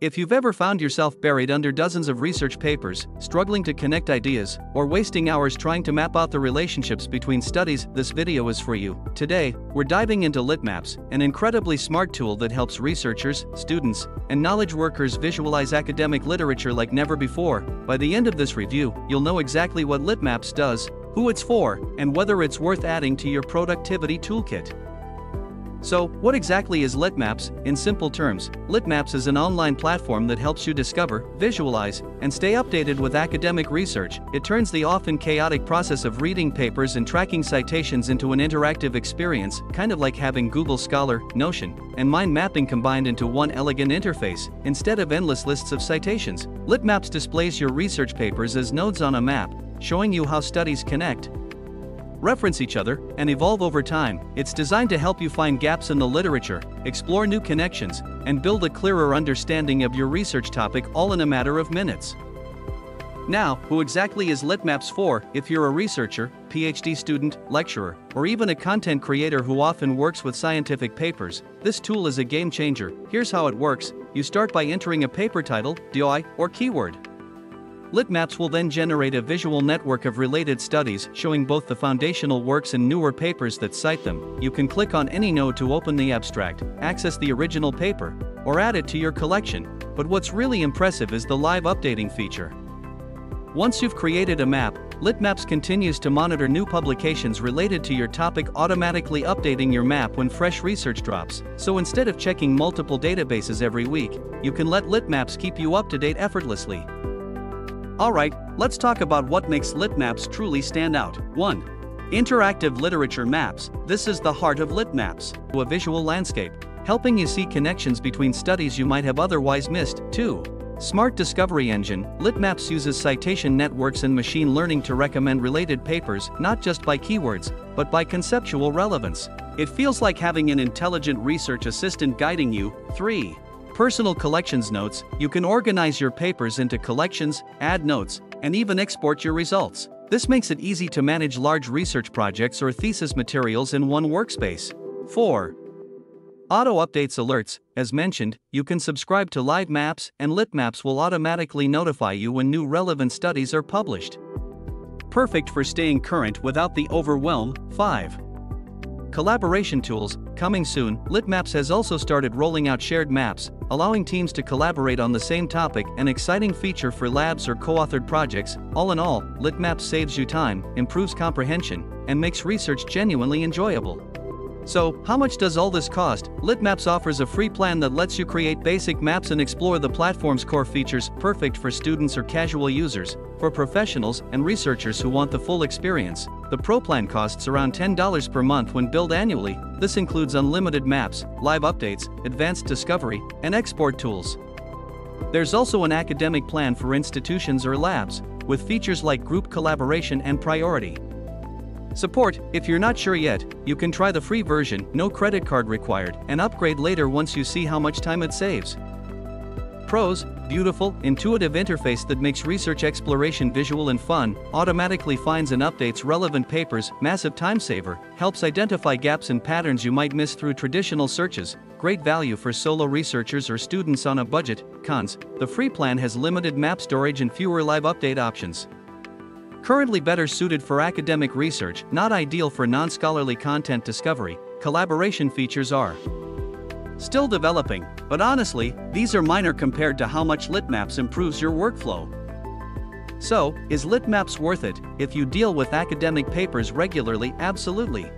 If you've ever found yourself buried under dozens of research papers, struggling to connect ideas, or wasting hours trying to map out the relationships between studies, this video is for you. Today, we're diving into LitMaps, an incredibly smart tool that helps researchers, students, and knowledge workers visualize academic literature like never before. By the end of this review, you'll know exactly what LitMaps does, who it's for, and whether it's worth adding to your productivity toolkit. So, what exactly is LitMaps? In simple terms, LitMaps is an online platform that helps you discover, visualize, and stay updated with academic research. It turns the often chaotic process of reading papers and tracking citations into an interactive experience, kind of like having Google Scholar, Notion, and mind mapping combined into one elegant interface, instead of endless lists of citations. LitMaps displays your research papers as nodes on a map, showing you how studies connect, reference each other, and evolve over time. It's designed to help you find gaps in the literature, explore new connections, and build a clearer understanding of your research topic all in a matter of minutes. Now, who exactly is LitMaps for if you're a researcher, PhD student, lecturer, or even a content creator who often works with scientific papers? This tool is a game changer. Here's how it works you start by entering a paper title, DOI, or keyword. LitMaps will then generate a visual network of related studies showing both the foundational works and newer papers that cite them. You can click on any node to open the abstract, access the original paper, or add it to your collection. But what's really impressive is the live updating feature. Once you've created a map, LitMaps continues to monitor new publications related to your topic automatically updating your map when fresh research drops. So instead of checking multiple databases every week, you can let LitMaps keep you up to date effortlessly. Alright, let's talk about what makes LitMaps truly stand out. 1. Interactive literature maps. This is the heart of LitMaps, a visual landscape, helping you see connections between studies you might have otherwise missed. 2. Smart Discovery Engine, LitMaps uses citation networks and machine learning to recommend related papers not just by keywords, but by conceptual relevance. It feels like having an intelligent research assistant guiding you. 3 personal collections notes, you can organize your papers into collections, add notes, and even export your results. This makes it easy to manage large research projects or thesis materials in one workspace. 4. Auto updates alerts. As mentioned, you can subscribe to Live Maps, and LitMaps will automatically notify you when new relevant studies are published. Perfect for staying current without the overwhelm. 5. Collaboration tools, coming soon, LitMaps has also started rolling out shared maps, allowing teams to collaborate on the same topic, an exciting feature for labs or co-authored projects. All in all, LitMaps saves you time, improves comprehension, and makes research genuinely enjoyable. So, how much does all this cost? LitMaps offers a free plan that lets you create basic maps and explore the platform's core features, perfect for students or casual users. For professionals and researchers who want the full experience, the Pro plan costs around $10 per month when billed annually. This includes unlimited maps, live updates, advanced discovery, and export tools. There's also an academic plan for institutions or labs, with features like group collaboration and priority. Support, if you're not sure yet, you can try the free version, no credit card required, and upgrade later once you see how much time it saves. Pros, beautiful, intuitive interface that makes research exploration visual and fun, automatically finds and updates relevant papers, massive time saver, helps identify gaps and patterns you might miss through traditional searches, great value for solo researchers or students on a budget. Cons, the free plan has limited map storage and fewer live update options. Currently better suited for academic research, not ideal for non-scholarly content discovery, collaboration features are still developing, but honestly, these are minor compared to how much LitMaps improves your workflow. So, is LitMaps worth it? If you deal with academic papers regularly, absolutely.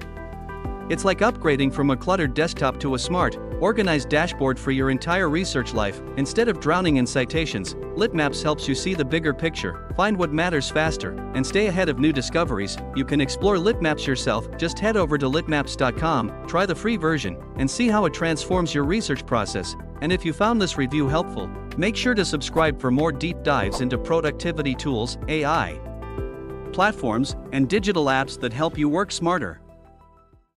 It's like upgrading from a cluttered desktop to a smart, organized dashboard for your entire research life. Instead of drowning in citations, LitMaps helps you see the bigger picture, find what matters faster, and stay ahead of new discoveries. You can explore LitMaps yourself. Just head over to litmaps.com, try the free version, and see how it transforms your research process. And if you found this review helpful, make sure to subscribe for more deep dives into productivity tools, AI, platforms, and digital apps that help you work smarter.